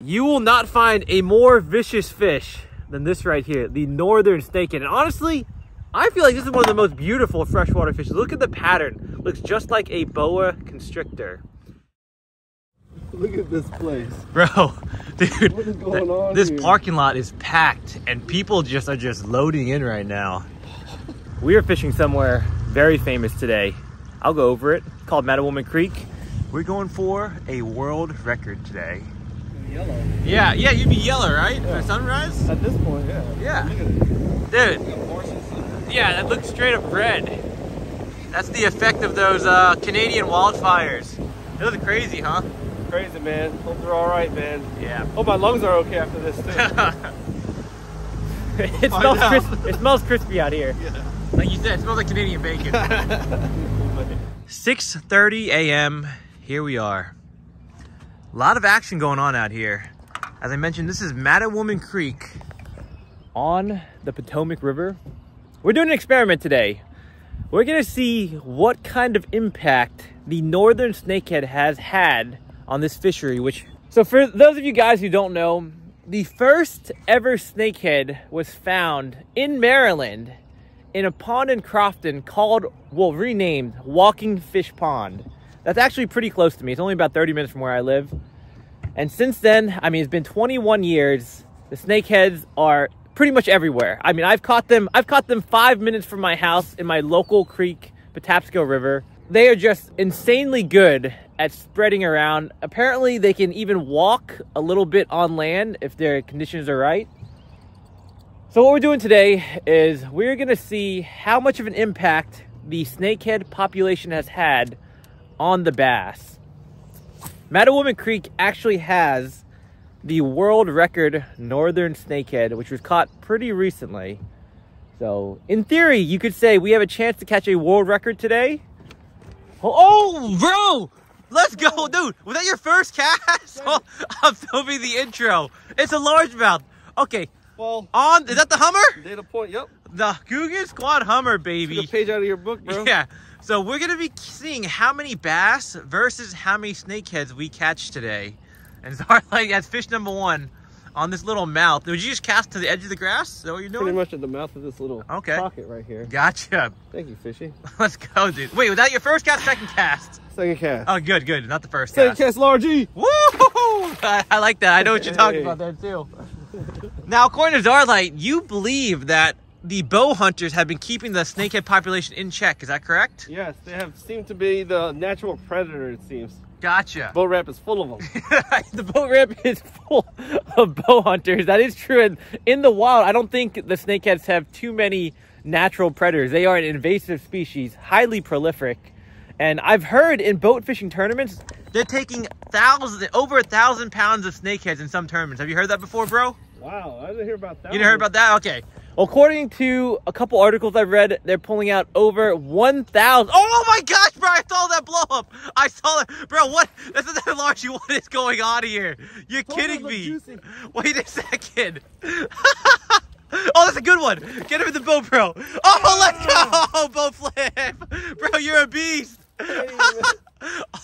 You will not find a more vicious fish than this right here, the northern snakehead. And honestly, I feel like this is one of the most beautiful freshwater fishes. Look at the pattern. Looks just like a boa constrictor. Look at this place. Bro, dude, What is going on this here? parking lot is packed and people just are just loading in right now. We are fishing somewhere very famous today. I'll go over it, called Mattawoman Creek. We're going for a world record today. Yellow. Yeah, yeah, you'd be yellow, right? For sunrise? At this point, yeah. Yeah. Look at. Dude, yeah, that looks straight up red. That's the effect of those uh, Canadian wildfires. Those are crazy, huh? Crazy, man. Hope they're all right, man. Yeah. Hope my lungs are okay after this, too. it, smells crisp, it smells crispy out here. yeah. Like you said, it smells like Canadian bacon. 6.30 a.m. Here we are. A lot of action going on out here. As I mentioned, this is Mattawoman Creek on the Potomac River. We're doing an experiment today. We're gonna see what kind of impact the northern snakehead has had on this fishery, which, so for those of you guys who don't know, the first ever snakehead was found in Maryland in a pond in Crofton called, well, renamed Walking Fish Pond. That's actually pretty close to me. It's only about 30 minutes from where I live. And since then, I mean, it's been 21 years. The snakeheads are pretty much everywhere. I mean, I've caught them. I've caught them five minutes from my house in my local creek, Patapsco River. They are just insanely good at spreading around. Apparently, they can even walk a little bit on land if their conditions are right. So what we're doing today is we're gonna see how much of an impact the snakehead population has had on the bass. Mattawoman Creek actually has the world record northern snakehead, which was caught pretty recently. So in theory, you could say we have a chance to catch a world record today. Oh, oh bro! Let's go, dude! Was that your first cast? Oh, I'm filming the intro. It's a largemouth. Okay, Well, on is that the Hummer? data point, yep. The Googan Squad Hummer, Took baby. a page out of your book, bro. Yeah. So we're gonna be seeing how many bass versus how many snakeheads we catch today. And Starlight, that's fish number one on this little mouth. Would you just cast to the edge of the grass? Is that what you're doing? Pretty much at the mouth of this little Okay. pocket right here. Gotcha. Thank you, Fishy. Let's go, dude. Wait, was that your first cast, second cast? Second cast. Oh, good, good. Not the first Second cast. cast, largey. Woo! I, I like that. I know what you're talking Hey. about there too. Now, according to Starlight, you believe that the bow hunters have been keeping the snakehead population in check. Is that correct? Yes, they have seemed to be the natural predator, it seems. Gotcha. Boat wrap is full of them. the boat ramp is full of bow hunters. That is true. And in the wild, I don't think the snakeheads have too many natural predators. They are an invasive species, highly prolific. And I've heard in boat fishing tournaments, they're taking thousands, over a thousand pounds of snakeheads in some tournaments. Have you heard that before, bro? wow, I didn't hear about that. You didn't hear about that? Okay. According to a couple articles I've read, they're pulling out over 1,000. Oh my gosh, bro, I saw that blow up. I saw that. Bro, what? This is that large. What is going on here? You're kidding me. juicy. Wait a second. oh, that's a good one. Get him in the boat, bro. Oh, let's go. Ah. Boat flip. Bro, you're a beast. All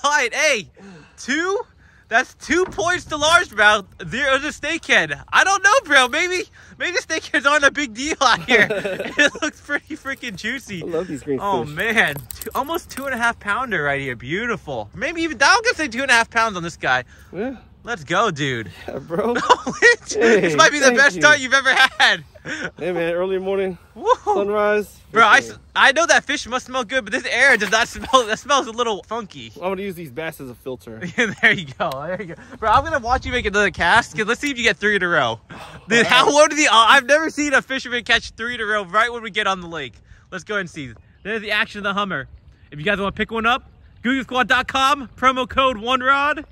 right, hey, two. That's two points to largemouth, zero to snakehead. I don't know, bro. Maybe, maybe snakeheads aren't a big deal out here. it looks pretty freaking juicy. I love these green Oh fish. man, two, almost two and a half pounder right here. Beautiful. Maybe even I'm gonna say two and a half pounds on this guy. Yeah, Let's go, dude. yeah, bro. this Hey, might be the best you. start you've ever had. hey, man, early morning, Woo. sunrise. Bro, I, I know that fish must smell good, but this air does not smell. That smells a little funky. I'm gonna use these bass as a filter. there you go. There you go, bro. I'm gonna watch you make another cast. Cause let's see if you get three in a row. Dude, how what are the? Uh, I've never seen a fisherman catch three in a row right when we get on the lake. Let's go and see. There's the action of the Hummer. If you guys want to pick one up, GooganSquad.com promo code one rod.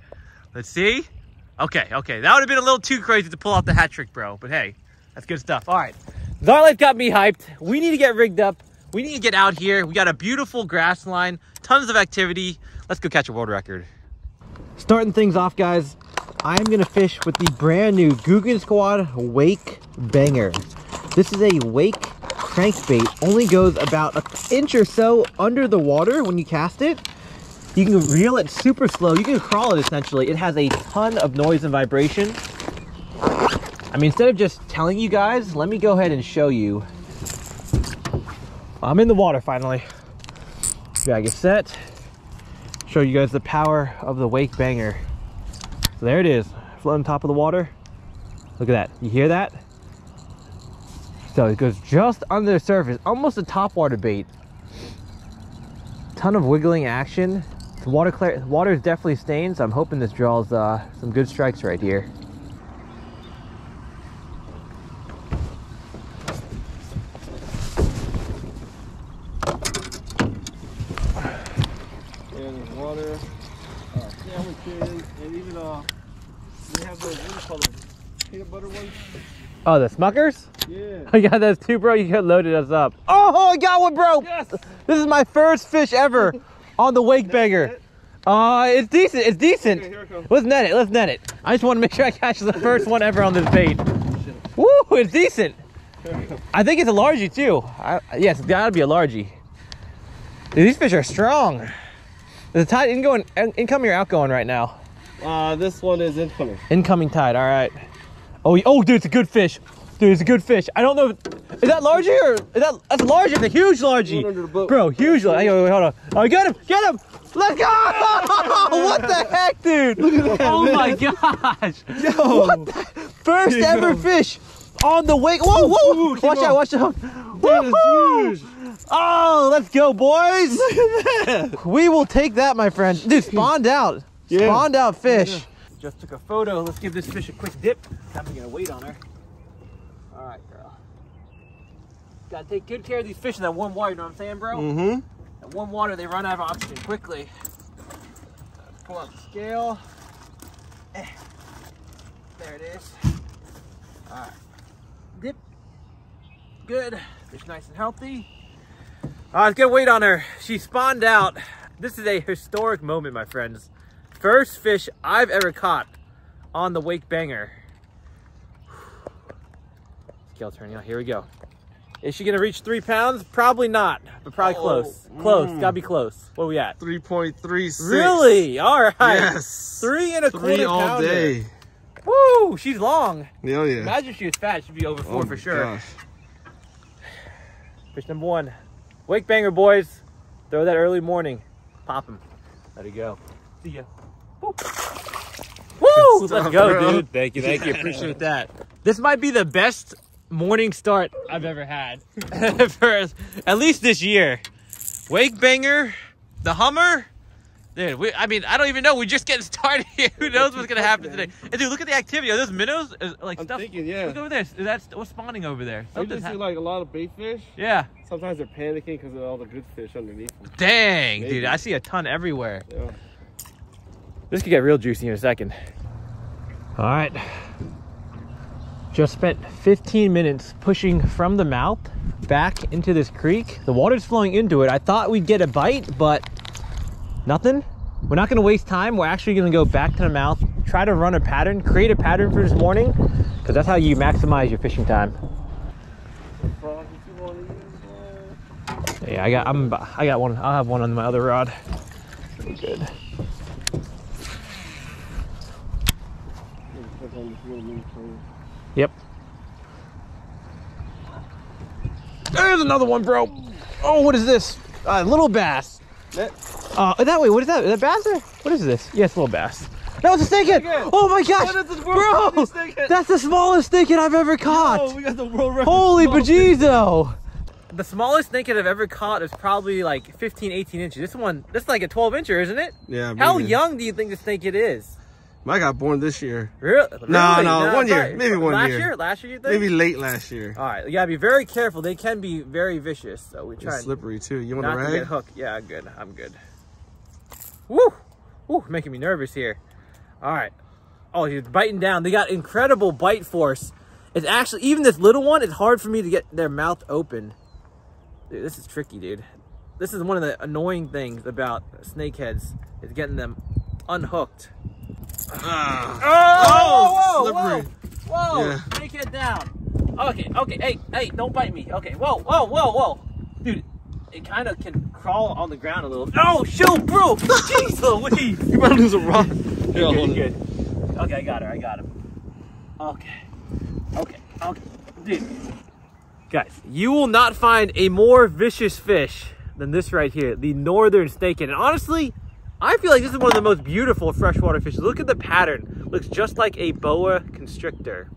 Let's see. Okay, okay, that would have been a little too crazy to pull out the hat trick, bro. But hey, that's good stuff. All right, Zarlife got me hyped. We need to get rigged up. We need to get out here. We got a beautiful grass line, tons of activity. Let's go catch a world record. Starting things off, guys, I'm gonna fish with the brand new Googan Squad Wake Banger. This is a wake crankbait, only goes about an inch or so under the water when you cast it. You can reel it super slow. You can crawl it essentially. It has a ton of noise and vibration. I mean, instead of just telling you guys, let me go ahead and show you. I'm in the water finally. Bag is set. Show you guys the power of the wake banger. So there it is, floating top of the water. Look at that, you hear that? So it goes just under the surface, almost a topwater bait. Ton of wiggling action. The water clear, water is definitely stained, so I'm hoping this draws uh, some good strikes right here. And water, uh, sandwiches, and even uh, they have those what do you call them? Peanut butter ones. Oh, the Smuckers? Yeah. I got those two, bro. You got loaded us up. Oh, I got one, bro. Yes. This is my first fish ever on the wake banger. Uh, it's decent. It's decent. Okay, here it comes. Let's net it. Let's net it. I just want to make sure I catch the first one ever on this bait. Woo, it's decent. I think it's a largie too. I, yes, it's gotta be a largie. Dude, these fish are strong. The tide incoming, incoming or outgoing right now? Uh, this one is incoming. Incoming tide. All right. Oh, oh, dude, it's a good fish. Dude, it's a good fish. I don't know. If, is that largie or is that that's large? It's a huge largie, One under the boat. bro. Huge. Wait, wait, hold on. Oh, get him! Get him! Let's go! what the heck, dude? oh my gosh! Yo. What the First Here ever fish on the wake. Whoa, whoa! Ooh, watch on. out! Watch out! That is Woohoo! huge. Oh, let's go, boys! we will take that, my friend. Dude, spawned out. Yeah. Spawned out fish. Just took a photo. Let's give this fish a quick dip. I'm gonna wait on her. All right, girl. Gotta take good care of these fish in that warm water. You know what I'm saying, bro? Mm-hmm. That warm water, they run out of oxygen quickly. Pull out the scale. Eh. There it is. All right. Dip. Good. Fish nice and healthy. All right, get weight on her. She spawned out. This is a historic moment, my friends. First fish I've ever caught on the wake banger. Scale turning out. Here we go. Is she gonna reach three pounds? Probably not, but probably Oh, close. Close. mm. Gotta be close. What are we at? 3.36. Really? All right. Yes. Three and a quarter Three all pounder. day. Woo! She's long. Hell yeah. Imagine if she was fat. She'd be over four Oh for sure. gosh. Fish number one. Wake banger, boys. Throw that early morning. Pop him. Let it go. See ya. Boop. Woo! Good Let's go, bro. dude. Thank you, thank you. Appreciate that. This might be the best morning start I've ever had. For at least this year. Wake banger, the Hummer. Dude, we, I mean, I don't even know. We're just getting started here. Who knows what's gonna happen today? And dude, look at the activity. Are those minnows? Is, like I'm stuff. thinking, yeah. Look over there. That's what's spawning over there. I just see like a lot of bait fish. yeah. Sometimes they're panicking because of all the good fish underneath them. Dang, Maybe. dude, I see a ton everywhere. Yeah. This could get real juicy in a second. All right. Just spent 15 minutes pushing from the mouth back into this creek. The water's flowing into it. I thought we'd get a bite, but nothing. We're not gonna waste time. We're actually gonna go back to the mouth, try to run a pattern, create a pattern for this morning, because that's how you maximize your fishing time. Yeah, I got I'm I got one. I'll have one on my other rod. Good. Maybe put on this little mini plane. Yep. There's another one, bro. Oh, what is this? Uh, little bass. Net. Uh, that way, what is that? Is that bass or what is this? Yes, little bass. That was a snakehead. Snakehead. Oh my gosh, the world's bro! largest snakehead. That's the smallest snakehead I've ever caught. Oh, we got the world record. Holy small bejezo! The smallest snakehead I've ever caught is probably like 15, 18 inches. This one, this is like a 12 incher, isn't it? Yeah. How big. young do you think the snakehead is? I got born this year. Really? No, Really? no, one year. Maybe one last year. year. Last year, you think? Maybe late last year. All right, you gotta be very careful. They can be very vicious, so we try It's slippery too. You want to get hooked. Yeah, I'm good. I'm good. Woo, woo, making me nervous here. All right. Oh, he's biting down. They got incredible bite force. It's actually even this little one. It's hard for me to get their mouth open. Dude, this is tricky, dude. This is one of the annoying things about snakeheads is getting them unhooked. Ah. Oh, whoa, slippery. whoa, whoa, Yeah. snakehead down. Okay, okay, hey, hey, don't bite me. Okay, whoa, whoa, whoa, whoa. Dude, it kind of can crawl on the ground a little. No, shoot, bro. Jeez Louise. You better lose a rod. Here, I'll Good, it. Okay, I got her, I got him. Okay. Okay, okay, dude. Guys, you will not find a more vicious fish than this right here, the northern snakehead. And honestly, I feel like this is one of the most beautiful freshwater fish. Look at the pattern. Looks just like a boa constrictor.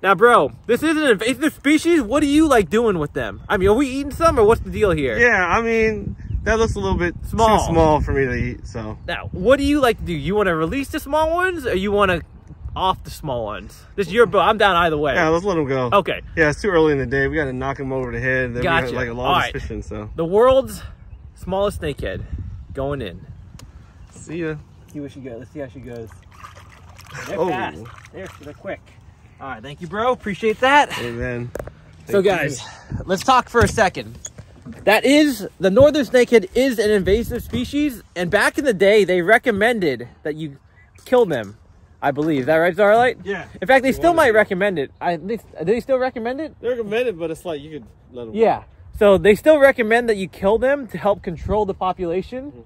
Now, bro, this is an invasive species. What do you like doing with them? I mean, are we eating some or what's the deal here? Yeah, I mean, that looks a little bit Small. too small for me to eat, so. Now, what do you like to do? You want to release the small ones or you want to off the small ones? This is your boat. I'm down either way. Yeah, let's let them go. Okay. Yeah, it's too early in the day. We got to knock them over the head. Then Gotcha. we got like a All long right. fishing, so. The world's smallest snakehead going in. See ya. See where she goes. Let's see how she goes. They're Oh. fast. They're, they're quick. All right, thank you, bro. Appreciate that. Amen. So, Thank you. guys, let's talk for a second. That is the northern snakehead is an invasive species, and back in the day, they recommended that you kill them. I believe Is that right, Starlight? Yeah. In fact, they still might to. recommend it. I they, do they still recommend it? They're recommended, but it's like you could let them Yeah. So they still recommend that you kill them to help control the population, mm-hmm.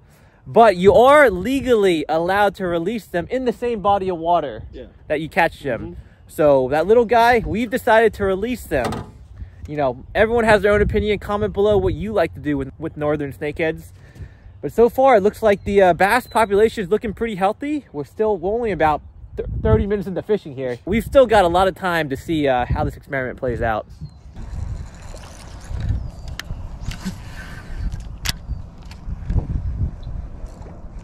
But you are legally allowed to release them in the same body of water Yeah. that you catch them. So that little guy, we've decided to release them. You know, everyone has their own opinion. Comment below what you like to do with, with northern snakeheads. But so far, it looks like the uh, bass population is looking pretty healthy. We're still only about th 30 minutes into fishing here. We've still got a lot of time to see uh, how this experiment plays out.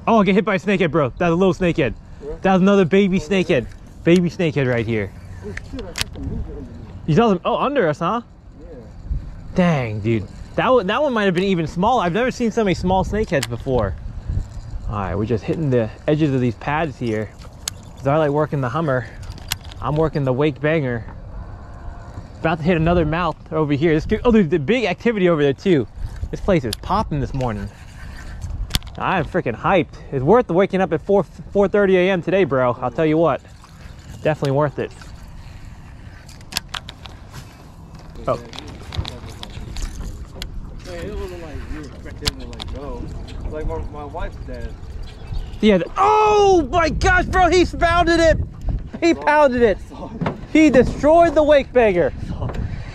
Oh, I get hit by a snakehead, bro. That's a little snakehead. That's another baby snakehead. Baby snakehead right here. You saw them? Oh, under us, huh? Dang, dude. That one, that one might have been even smaller. I've never seen so many small snakeheads before. All right, we're just hitting the edges of these pads here. I like working the Hummer. I'm working the Wake Banger. About to hit another mouth over here. This, oh, there's the big activity over there too. This place is popping this morning. I'm freaking hyped. It's worth waking up at 4 4:30 a.m. today, bro. I'll tell you what. Definitely worth it. Oh. It like my, my wife's. Yeah. Oh my gosh, bro! He pounded it. He pounded it. He destroyed the wake banger.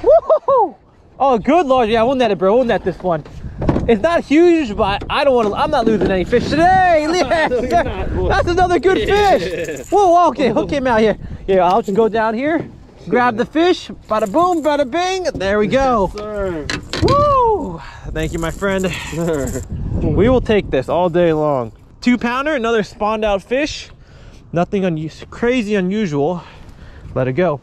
Woohoo! Oh, good lord! Yeah, I won that, bro. I won that this one. It's not huge, but I don't want to. I'm not losing any fish today. Yeah, No, not, that's another good fish. Whoa, okay, hook him out here. Yeah, I'll just go down here, grab the fish. Bada boom, bada bing. There we go. Sir. Woo! Thank you, my friend. We will take this all day long. Two pounder, another spawned out fish. Nothing un- crazy unusual. Let it go.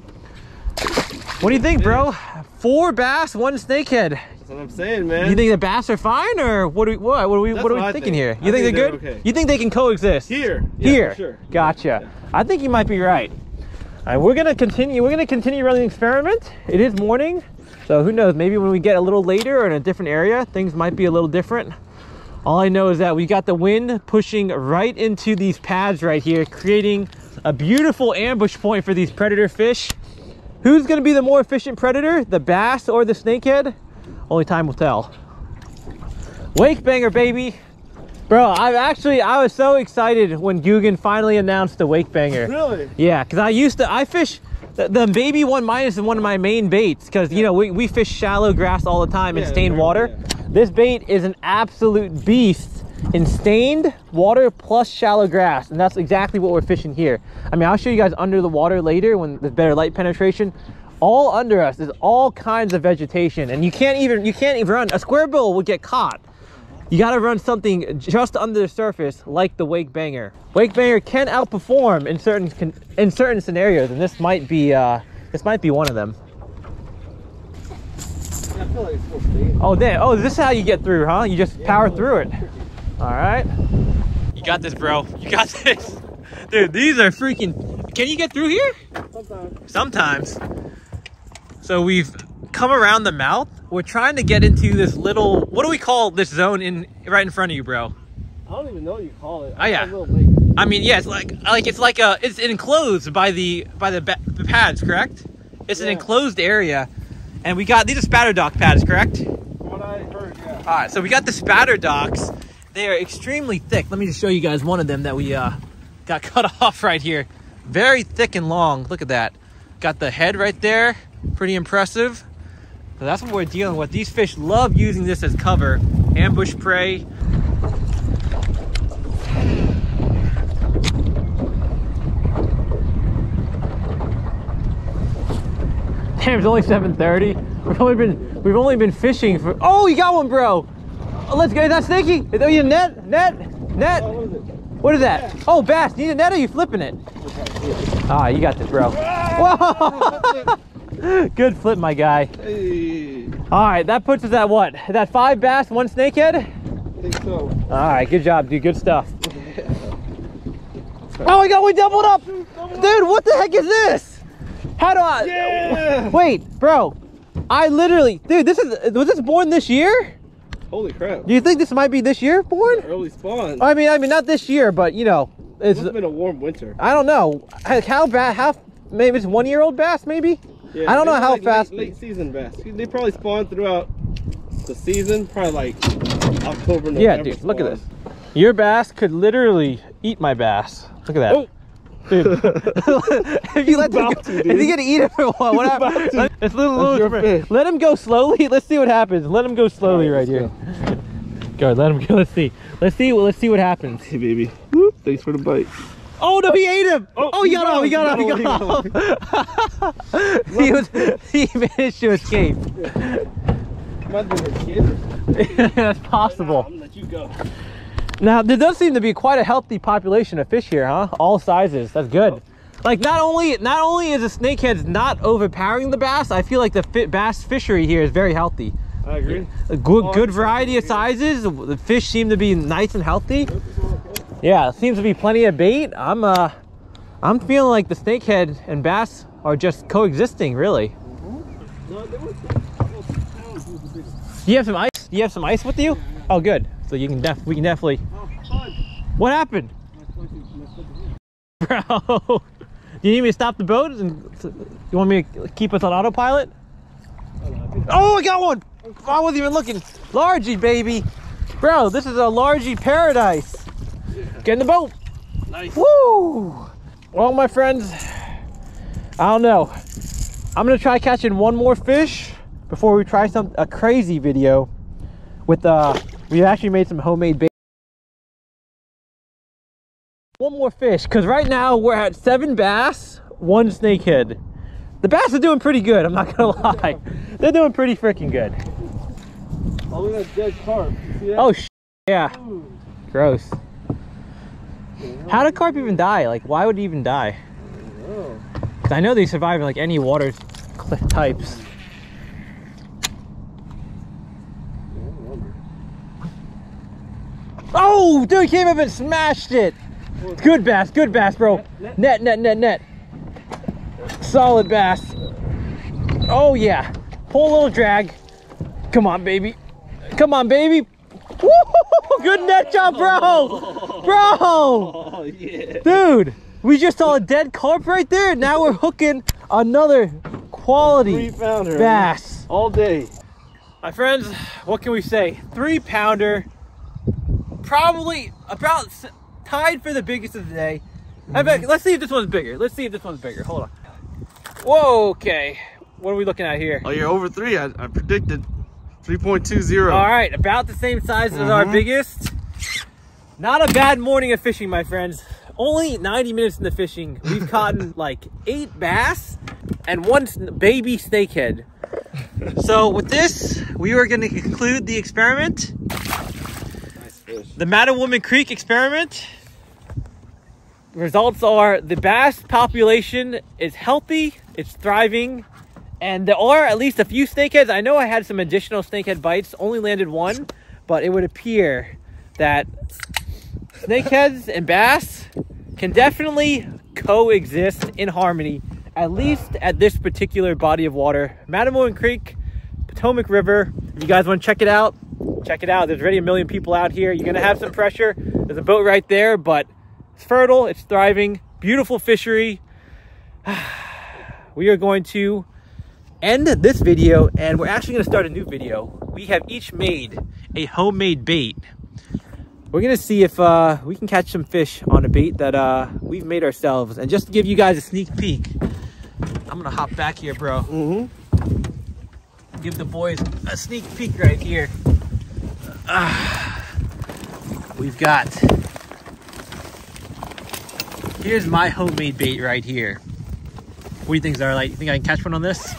What do you think, bro? Four bass, one snakehead. That's what I'm saying, man. You think the bass are fine, or what? Are we, what, what are we? That's what are we what thinking think. here? You think, think they're they're good? okay. You think they can coexist? Here. Yeah, Here. sure. Gotcha. Yeah. I think you might be right. All right, we're gonna continue. We're gonna continue running the experiment. It is morning, so who knows? Maybe when we get a little later or in a different area, things might be a little different. All I know is that we got the wind pushing right into these pads right here, creating a beautiful ambush point for these predator fish. Who's gonna be the more efficient predator, the bass or the snakehead? Only time will tell. Wake banger, baby. Bro, I've actually, I was so excited when Googan finally announced the wake banger. Really? Yeah, because I used to, I fish, the, the baby one minus is one of my main baits because, you know, we, we fish shallow grass all the time in Yeah, stained water. yeah. This bait is an absolute beast in stained water plus shallow grass. And that's exactly what we're fishing here. I mean, I'll show you guys under the water later when there's better light penetration. All under us is all kinds of vegetation. And you can't even, you can't even run. A square bill would get caught. You gotta run something just under the surface like the Wake Banger. Wake Banger can outperform in certain in certain scenarios, and this might be uh, this might be one of them. Yeah, like it's still staying. Oh, damn. Oh, this is how you get through, huh? You just power through it. All right. You got this, bro. You got this. Dude, these are freaking... Can you get through here? Sometimes. Sometimes. So we've come around the mouth. We're trying to get into this little... What do we call this zone in right in front of you, bro? I don't even know what you call it. Oh, yeah. A little lake. I mean, yeah, it's like like it's like a it's enclosed by the by the, ba- the pads, correct? It's an enclosed area, and we got these are spatter dock pads, correct? What I heard, yeah. All right, so we got the spatter docks. They are extremely thick. Let me just show you guys one of them that we uh, got cut off right here. Very thick and long. Look at that. Got the head right there. Pretty impressive. So that's what we're dealing with. These fish love using this as cover. Ambush prey. Damn, it's only 7:30. We've only been we've only been fishing for. Oh, you got one, bro. Oh, let's go. Is that snaky? Is that you net? Net? Net? Oh, what is? What is that? Oh, bass. Need a net or you flipping it? Ah, you got this, bro. Whoa! Good flip, my guy. Hey, All right, that puts us at what? that five bass, one snakehead? I think so. All right, good job, dude. Good stuff. Oh my god, we doubled up! Dude, what the heck is this? How do I? Yeah! Wait, bro. I literally, dude, this is, was this born this year? Holy crap. Do you think this might be this year born? Early spawn. I mean, I mean, not this year, but you know, it's, have been a warm winter. I don't know. How, how bad, how, maybe it's one year old bass, maybe? Yeah, I don't know how like fast- Late, late season bass. They probably spawn throughout the season. Probably like October, November. Yeah, dude, look at this. Your bass could literally eat my bass. Look at that. Oh. Dude. if you let him go, to, if you gonna eat him or what? What happens? to. It's a little, That's little fish. Let him go slowly. Let's see what happens. Let him go slowly right, right, here. let's Go. Let him go. Let's see. Let's see. Let's see what happens. Hey, baby. Whoop. Thanks for the bite. Oh no, he oh, ate him. Oh, Oh, he he got off. He got got off. He got off. he was. He managed to escape. Might have been a kid. That's possible. I'm gonna let you go. Now, there does seem to be quite a healthy population of fish here, huh? All sizes. That's good. Oh. Like not only not only is the snakeheads not overpowering the bass, I feel like the fi bass fishery here is very healthy. I agree. A good Oh, good variety of sizes. The fish seem to be nice and healthy. Yeah, seems to be plenty of bait. I'm uh I'm feeling like the snakehead and bass are just coexisting, really. Do you have some ice? Do you have some ice with you? Oh, good. So you can def we can definitely. What happened? Bro, do you need me to stop the boat? And you want me to keep us on autopilot? Oh, I got one! I wasn't even looking. Largy, baby. Bro, this is a largy paradise. Get in the boat. Nice. Woo! Well, my friends, I don't know. I'm gonna try catching one more fish before we try some a crazy video with uh we actually made some homemade bait. One more fish, because right now we're at seven bass, one snakehead. The bass are doing pretty good, I'm not gonna lie. They're doing pretty freaking good. Oh, look at that dead carp. You see that? Oh sh yeah, Ooh. gross. How did carp even die? Like why would he even die? Oh. 'Cause I know they survive in like any water types. Oh, dude came up and smashed it. Good bass, good bass, bro. Net, net, net, net. Solid bass. Oh yeah. Pull a little drag. Come on, baby. Come on, baby. Woo! Good net job, bro. Bro. Oh, yeah. Dude, we just saw a dead carp right there. Now we're hooking another quality pounder. bass. All day. My friends, what can we say? Three pounder, probably about tied for the biggest of the day. I bet, let's see if this one's bigger. Let's see if this one's bigger. Hold on. Whoa, okay. What are we looking at here? Oh, you're over three. I, I predicted 3.20. All right, about the same size as our Mhm. biggest. Not a bad morning of fishing, my friends. Only 90 minutes into fishing, we've caught like eight bass and one baby snakehead. So with this, we are going to conclude the experiment, Nice fish. the Mattawoman Creek experiment. Results are the bass population is healthy, it's thriving, and there are at least a few snakeheads. I know I had some additional snakehead bites, only landed one, but it would appear that snakeheads and bass can definitely coexist in harmony, at least at this particular body of water. Mattawoman Creek, Potomac River. If you guys want to check it out, check it out. There's already a million people out here. You're going to have some pressure. There's a boat right there, but it's fertile, it's thriving, beautiful fishery. We are going to end this video and we're actually going to start a new video. We have each made a homemade bait. We're going to see if uh, we can catch some fish on a bait that uh, we've made ourselves. And just to give you guys a sneak peek, I'm going to hop back here, bro. Mm -hmm. Give the boys a sneak peek right here. Uh, we've got, here's my homemade bait right here. What do you think, Zarlight? You think I can catch one on this?